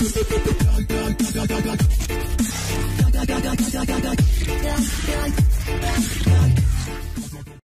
Yeah.